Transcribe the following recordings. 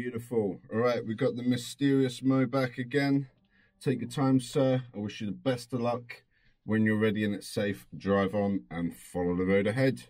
Beautiful. All right, we've got the mysterious Mo back again. Take your time, sir. I wish you the best of luck. When you're ready and it's safe, drive on and follow the road ahead.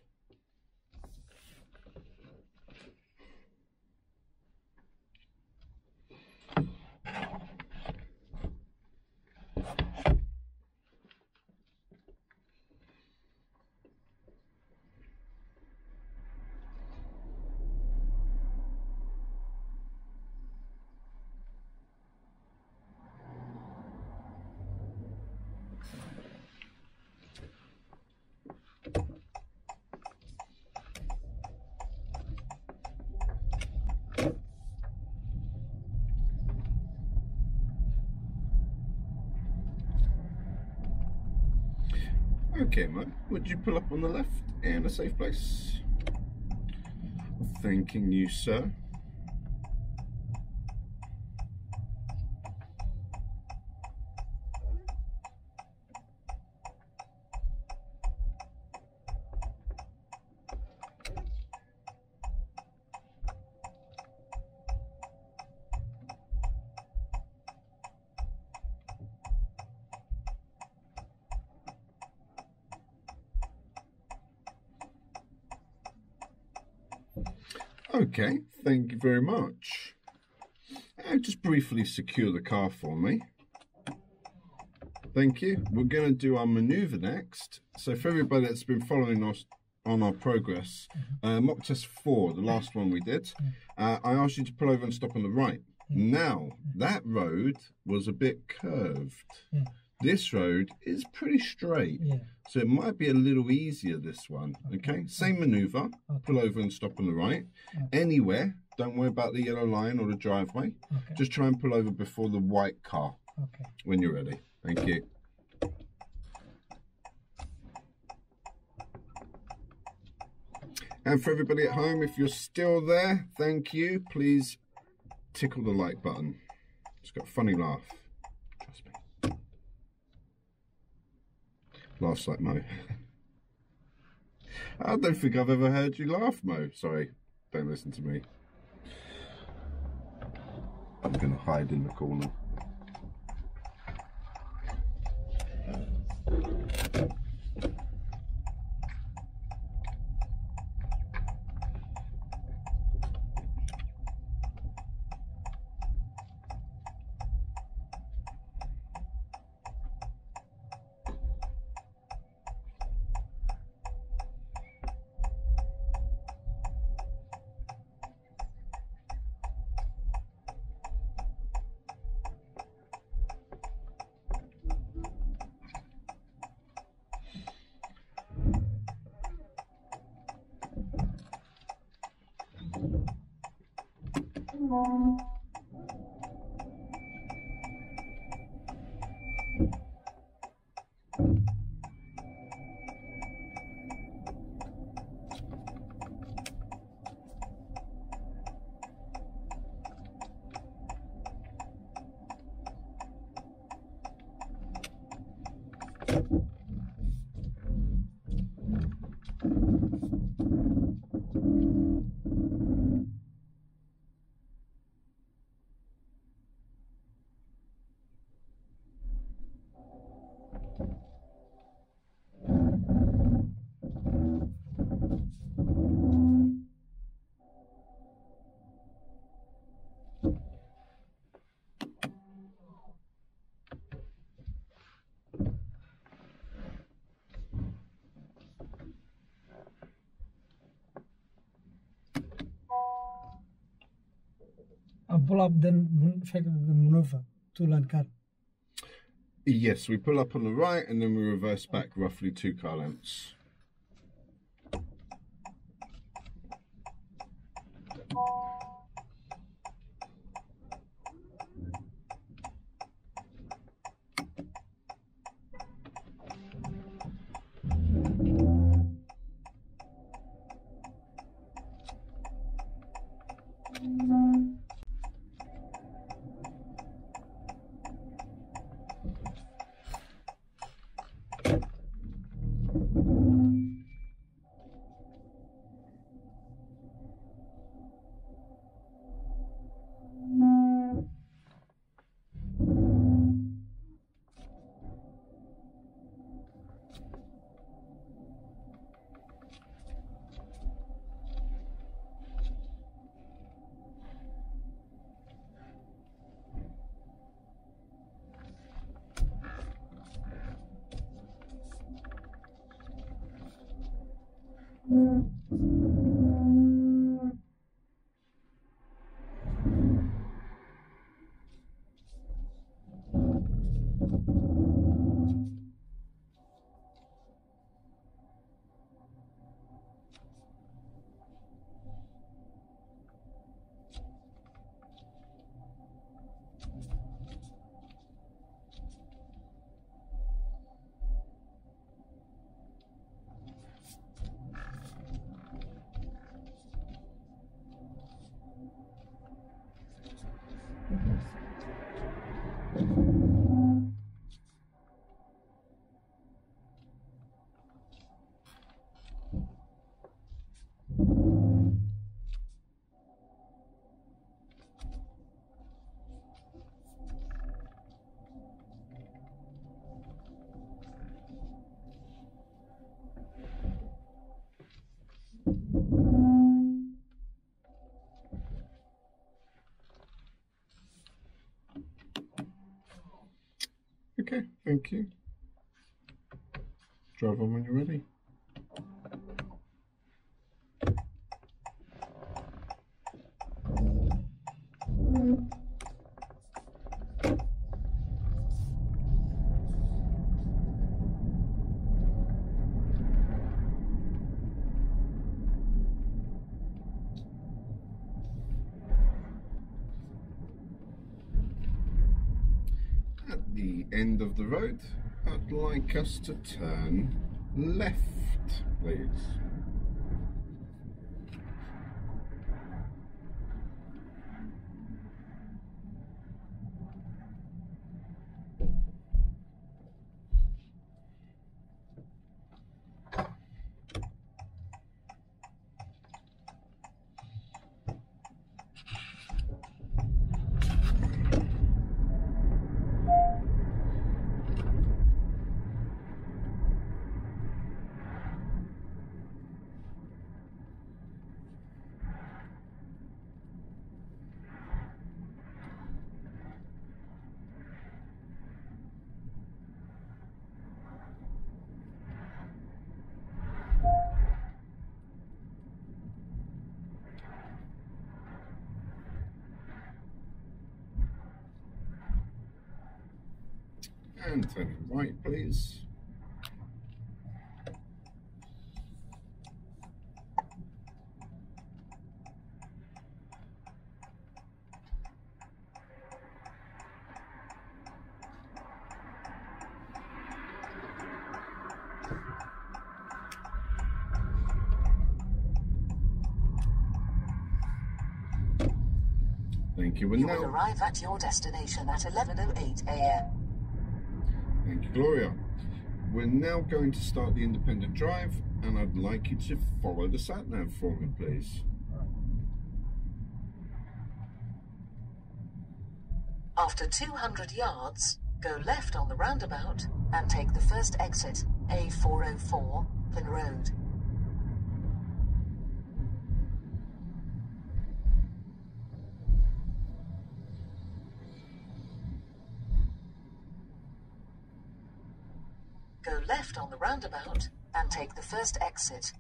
Would you pull up on the left in a safe place? Thanking you, sir. Okay, thank you very much. And just briefly secure the car for me. Thank you. We're going to do our maneuver next. So for everybody that's been following us on our progress, mm-hmm. uh, mock test four, the last one we did, mm-hmm. uh, I asked you to pull over and stop on the right. Mm-hmm. Now, that road was a bit curved. This road is pretty straight. Yeah. So it might be a little easier this one. Okay, same maneuver. Pull over and stop on the right. Anywhere. Don't worry about the yellow line or the driveway. Okay. Just try and pull over before the white car Okay. when you're ready. Thank you. And for everybody at home, if you're still there, thank you. Please tickle the like button. It's got a funny laugh. Trust me. Laughs like Mo. I don't think I've ever heard you laugh, Mo. Sorry, don't listen to me. I'm going to hide in the corner. I pull up then maneuver to and car. Yes, we pull up on the right and then we reverse back roughly two car lengths. Okay, thank you. Drive on when you're ready. At the end of the road, I'd like us to turn left, please. And turning right, please. Thank you. And You will arrive at your destination at 11.08 a.m. Gloria. We're now going to start the independent drive, and I'd like you to follow the sat nav for me, please. After 200 yards, go left on the roundabout and take the first exit, A404, Pin Road. Go left on the roundabout and take the first exit,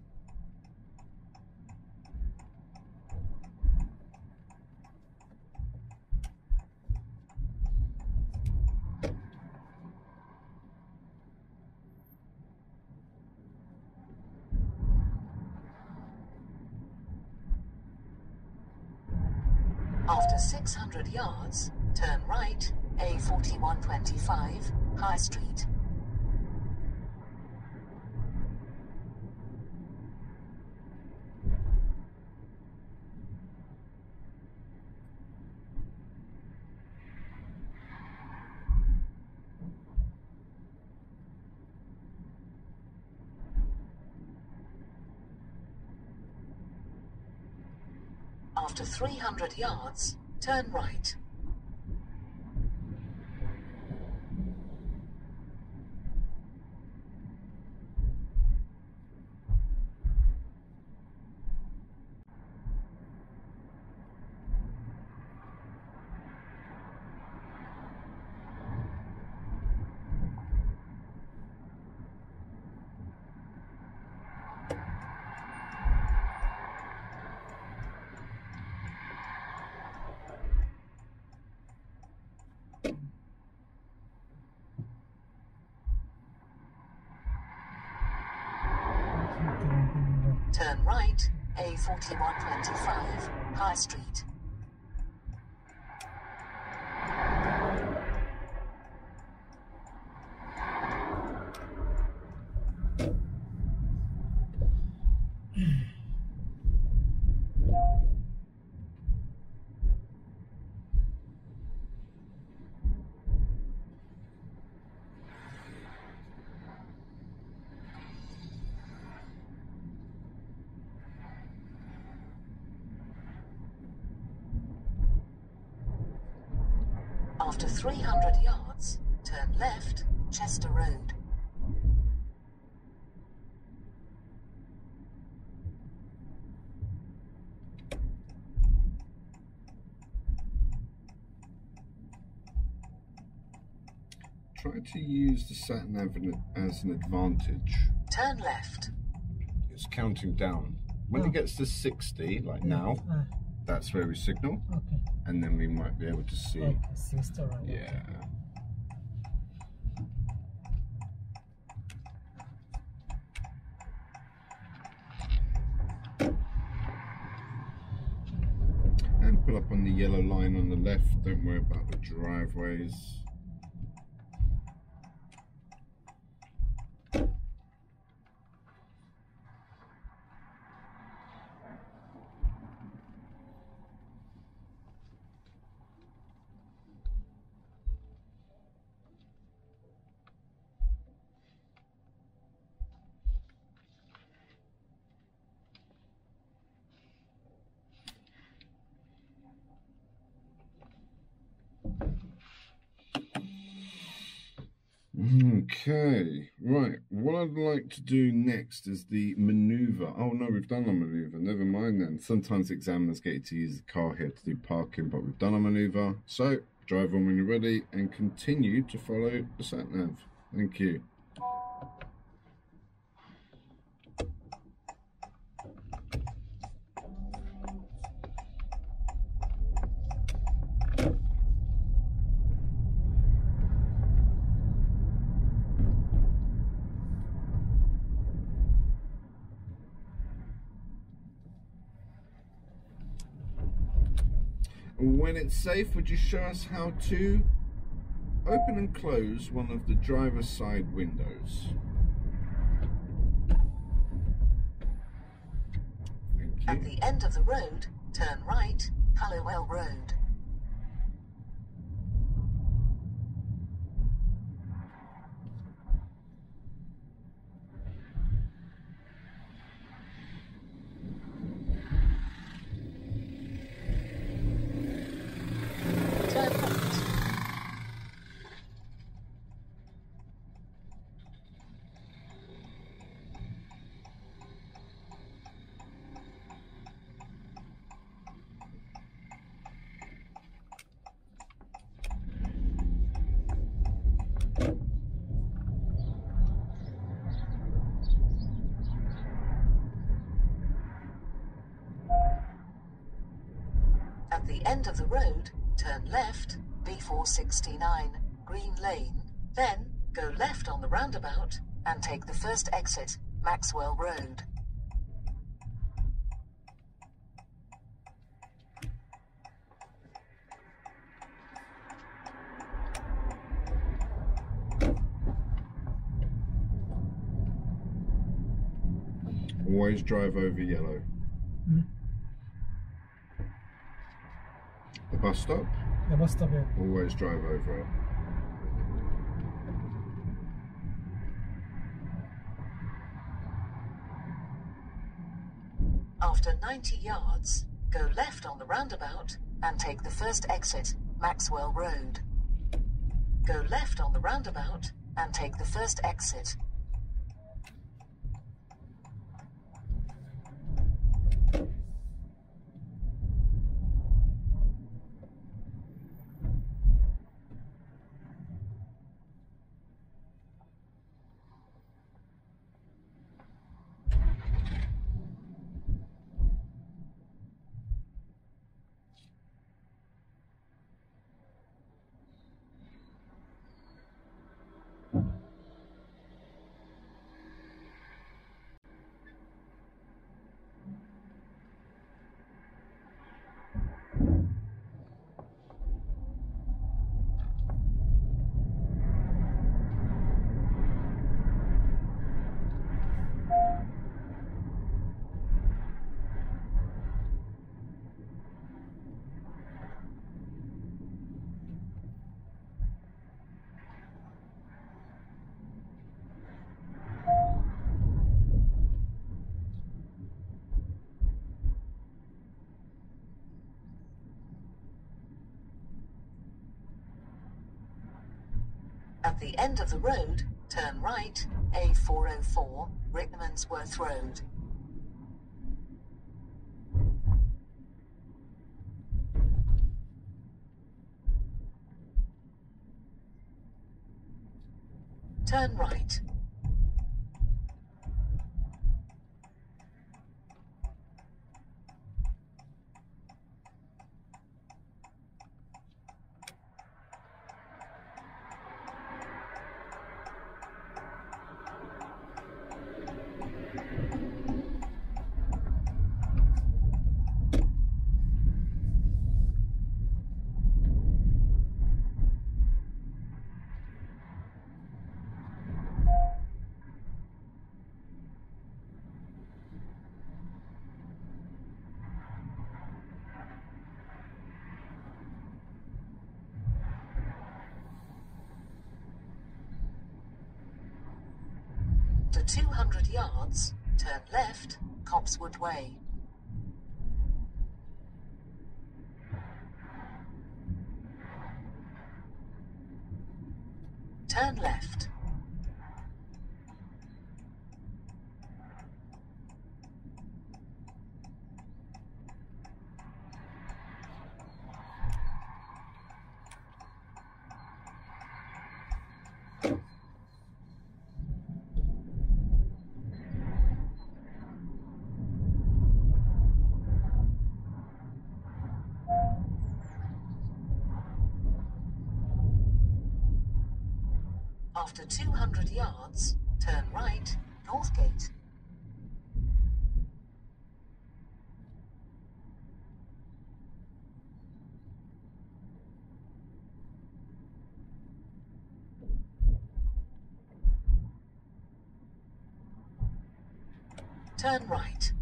After 600 yards, turn right, A4125, High Street. After 300 yards, turn right. Turn right, A4125, High Street. After 300 yards, turn left, Chester Road. try to use the sat nav as an advantage. Turn left. It's counting down. When Oh. it gets to 60, like now, Ah, that's where we signal, okay. and then we might be able to see. Okay, sister. Right. Yeah. And pull up on the yellow line on the left. Don't worry about the driveways. Okay, right. What I'd like to do next is the maneuver. Oh no, we've done a maneuver. Never mind then. Sometimes examiners get to use the car here to do parking, but we've done a maneuver. So drive on when you're ready and continue to follow the sat nav. Thank you. When it's safe, would you show us how to open and close one of the driver's side windows? At the end of the road, turn right, Hallowell Road. Turn left. At the end of the road, turn left, B469, Green Lane, then go left on the roundabout and take the first exit, Maxwell Road. Always drive over yellow. Mm. The bus stop, The bus stop here. always drive over it. After 90 yards, go left on the roundabout and take the first exit, Maxwell Road. Go left on the roundabout and take the first exit. At the end of the road, turn right, A404, Rickmansworth Road. turn right. To 200 yards, turn left, Copsewood Way. Turn left. After 200 yards, turn right, Northgate. Turn right.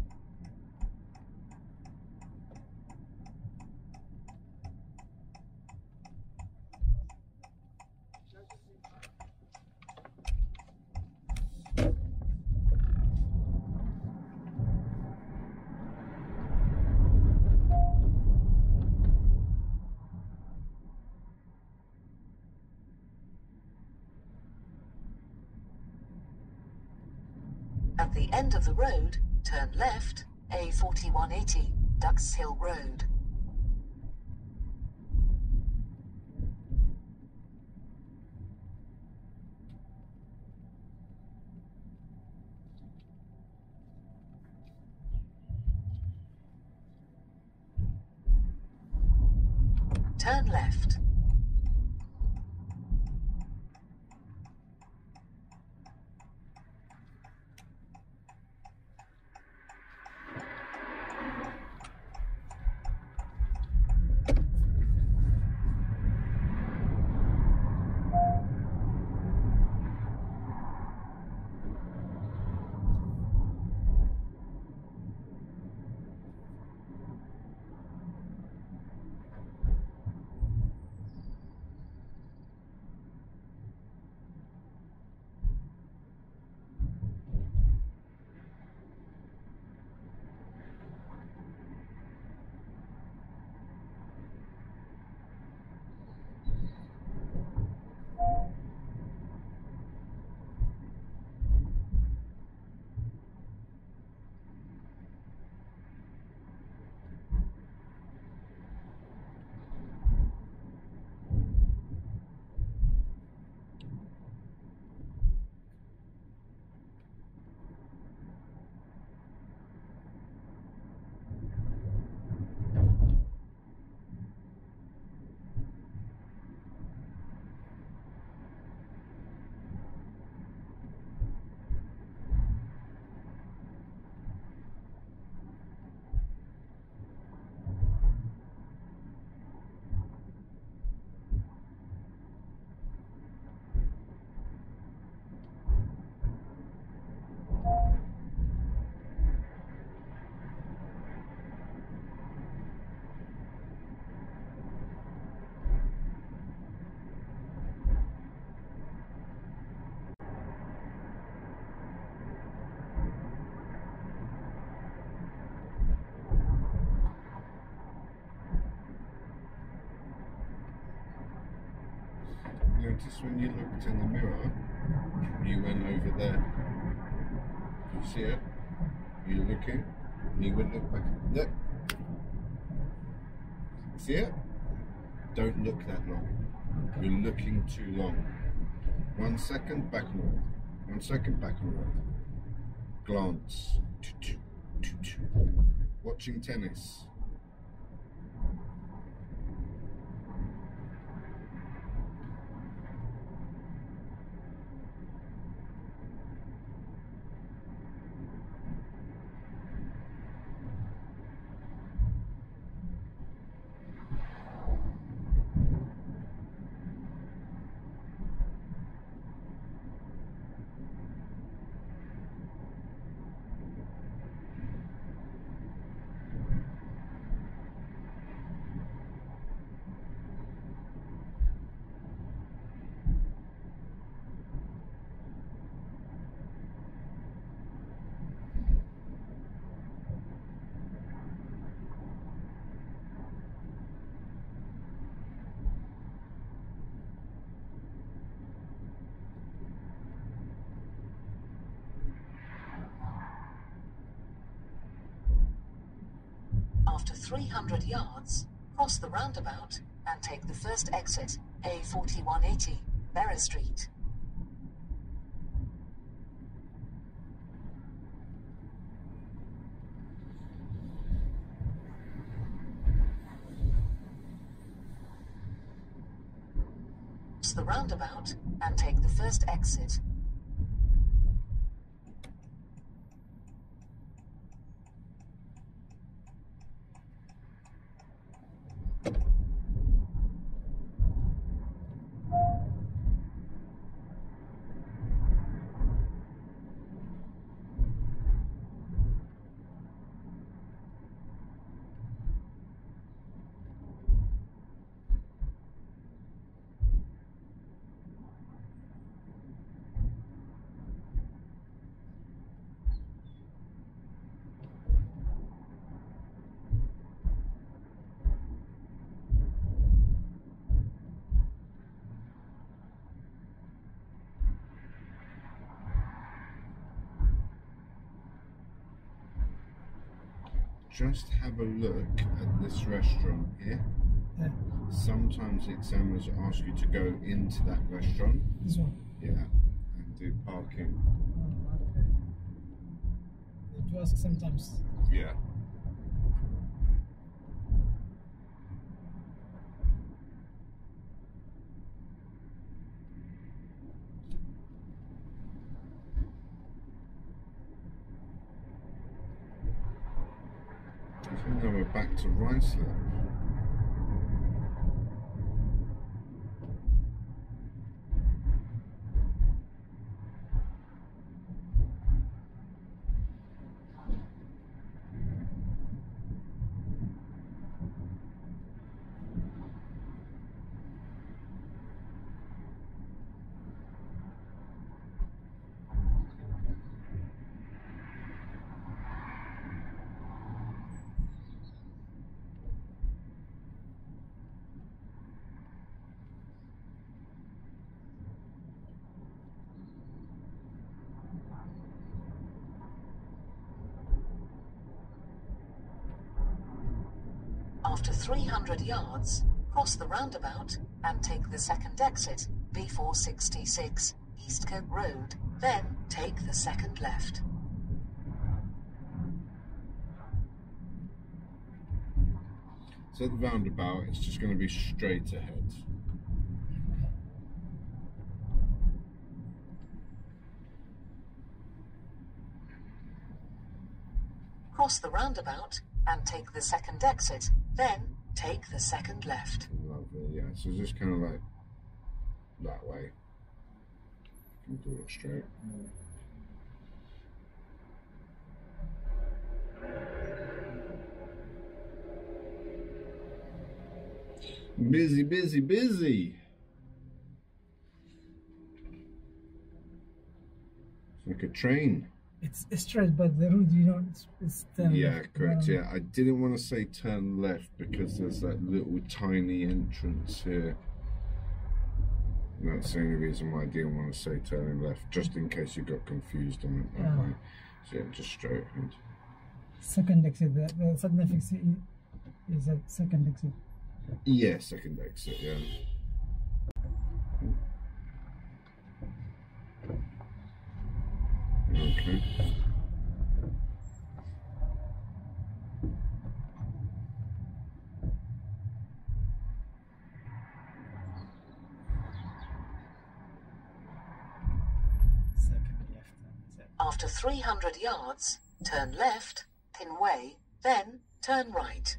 At the end of the road, turn left, A4180, Ducks Hill Road. Notice when you looked in the mirror, you went over there. You see it? You're looking, and you went look back. Look. See it? Don't look that long. You're looking too long. One second, back on the road. One second, back on the road. Glance. Watching tennis. After 300 yards, cross the roundabout and take the first exit, A4180, Bury Street. Cross the roundabout and take the first exit, Just have a look at this restaurant here. Yeah, Sometimes the examiners ask you to go into that restaurant. this one. Yeah. And do parking. Oh, okay. It was sometimes. Yeah. I think now we're back After 300 yards, cross the roundabout and take the second exit, B466, Eastcote Road. Then take the second left. So the roundabout, it's just going to be straight ahead. Cross the roundabout and take the second exit. Then take the second left. Lovely, yeah. So just kind of like that way. You can do it straight. Busy, busy, busy. It's like a train. It's straight, but the route, you know, it's, it's turn Yeah, left. correct. Um, Yeah, I didn't want to say turn left because there's that little tiny entrance here. And that's the only reason why I didn't want to say turning left, just in case you got confused on it that Yeah. way. So yeah, just straight. Second exit, the, the sudden exit is a second exit. Yeah, second exit. Yeah. After 300 yards, turn left, Pinn Way, then turn right.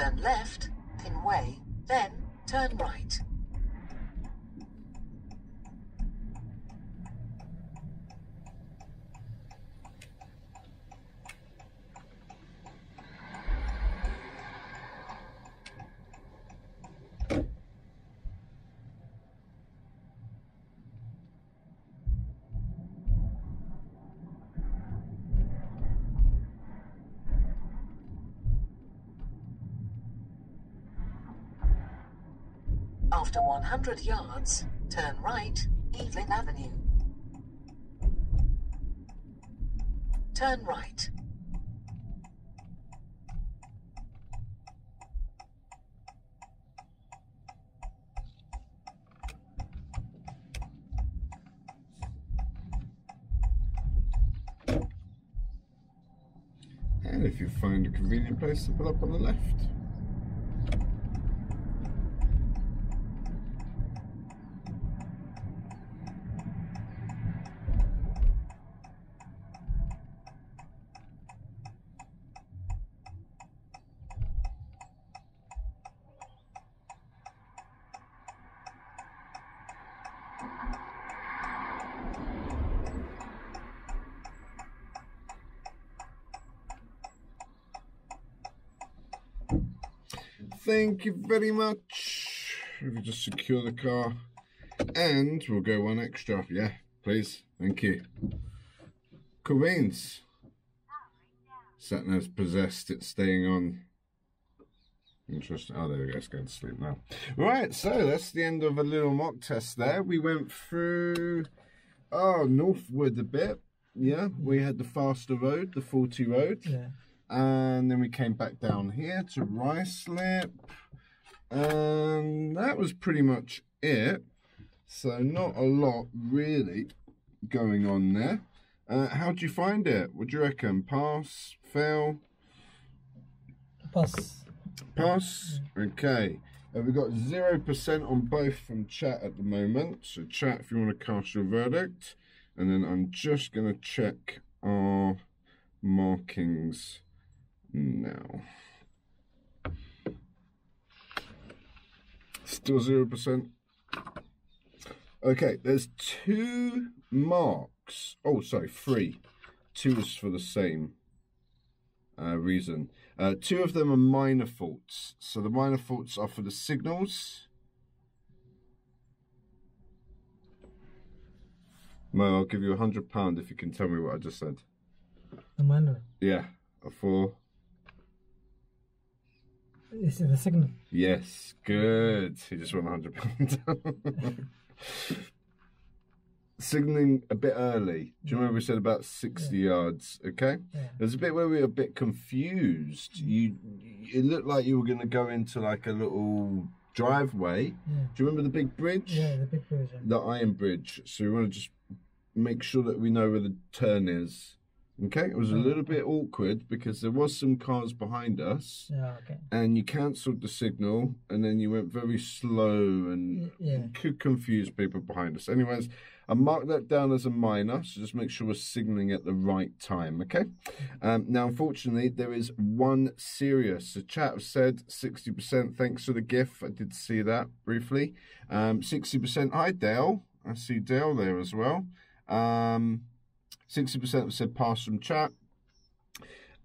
Turn left, Pinn Way, then turn right. After 100 yards, turn right, Evelyn Avenue. Turn right. And if you find a convenient place to pull up on the left. Thank you very much. If you just secure the car. And we'll go one extra. Yeah, please. Thank you. Cool beans. Satnav's possessed. It's staying on. Interesting. Oh, there we go. It's going to sleep now. Right, so that's the end of a little mock test there. We went through, oh, Northwood a bit. Yeah, we had the faster road, the 40 road. Yeah. And then we came back down here to Ruislip. And that was pretty much it. So not a lot really going on there. Uh, how do you find it? What do you reckon? Pass? Fail? Pass. Pass? Okay. Uh, we've got 0% on both from chat at the moment. So chat if you want to cast your verdict. And then I'm just going to check our markings now. Still 0%. Okay, there's two marks. Oh, sorry, three. Two is for the same uh, reason. Uh, two of them are minor faults. So the minor faults are for the signals. Mo, I'll give you a hundred pound if you can tell me what I just said. The minor. Yeah, a four. This is the signal. Yes, good. He just won hundred pounds. Signaling a bit early. Do you remember we said about sixty yards? Okay. Yeah. There's a bit where we were a bit confused. Mm. You, it looked like you were going to go into like a little driveway. Yeah. Do you remember the big bridge? Yeah, the big version. The iron bridge. So we want to just make sure that we know where the turn is. Okay. It was a little bit awkward because there was some cars behind us Yeah, okay. and you cancelled the signal and then you went very slow and Yeah. could confuse people behind us. Anyways, I marked that down as a minor, so just make sure we're signaling at the right time, okay? Um, now, unfortunately, there is one serious. The chat have said 60%. Thanks for the GIF. I did see that briefly. Um, 60%. Hi, Dale. I see Dale there as well. Um, 60% have said pass from chat.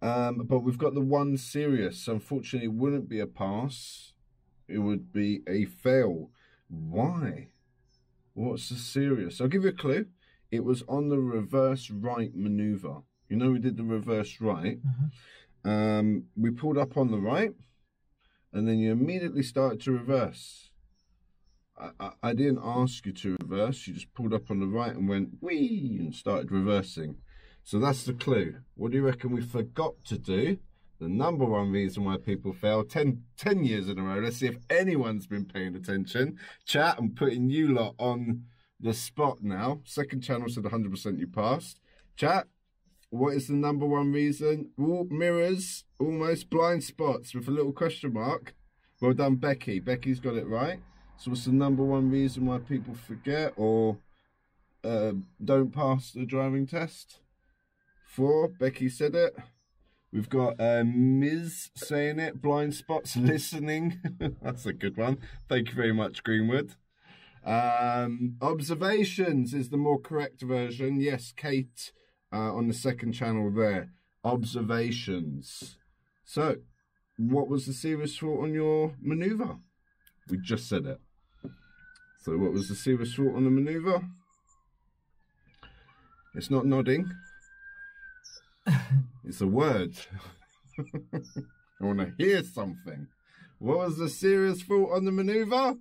Um, but we've got the one serious. So unfortunately, it wouldn't be a pass. It would be a fail. Why? What's the serious? I'll give you a clue. It was on the reverse right maneuver. You know, we did the reverse right. Uh-huh. Um, we pulled up on the right, and then you immediately started to reverse. I, I, didn't ask you to reverse. You just pulled up on the right and went wee and started reversing. So that's the clue. What do you reckon we forgot to do? The number one reason why people fail 10, 10 years in a row. Let's see if anyone's been paying attention. Chat, I'm putting you lot on the spot now. Second channel said 100% you passed. Chat, what is the number one reason? Ooh, mirrors, almost blind spots with a little question mark. Well done, Becky. Becky's got it right. So, what's the number one reason why people forget or uh, don't pass the driving test? Four. Becky said it. We've got uh, Ms. saying it. Blind spots listening. That's a good one. Thank you very much, Greenwood. Um, observations is the more correct version. Yes, Kate uh, on the second channel there. Observations. So, what was the serious fault on your maneuver? We just said it. So, what was the serious fault on the maneuver? It's not nodding. it's a word. I want to hear something. What was the serious fault on the maneuver?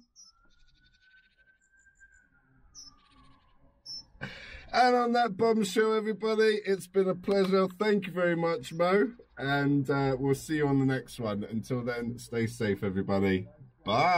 And on that bombshell, everybody, it's been a pleasure. Thank you very much, Mo. And uh, we'll see you on the next one. Until then, stay safe, everybody. Bye.